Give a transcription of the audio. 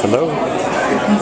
Hello?